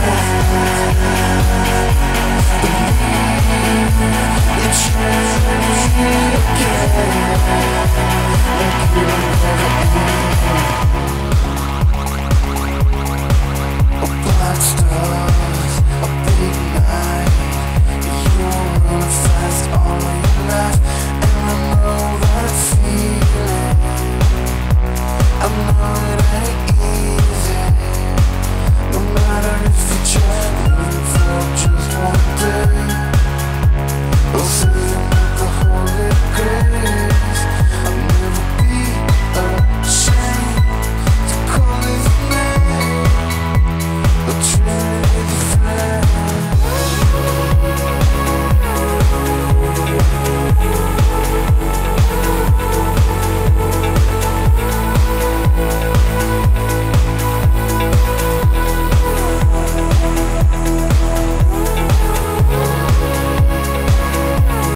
that.